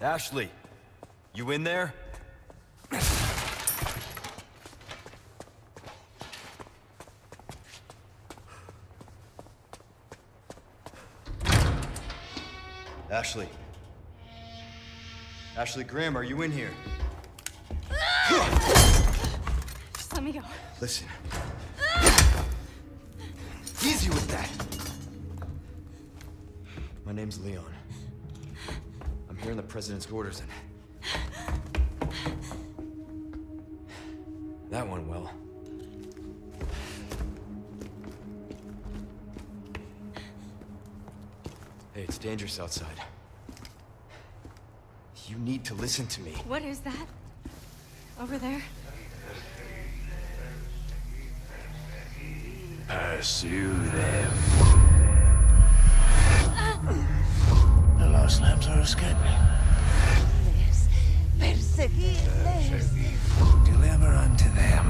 Ashley, you in there? Ashley. Ashley Graham, are you in here? Just let me go. Listen. Easy with that. My name's Leon. I'm hearing the president's orders and... That went well. Hey, it's dangerous outside. You need to listen to me. What is that? Over there? Pursue them. Deliver unto them.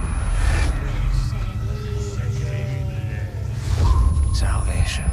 Salvation.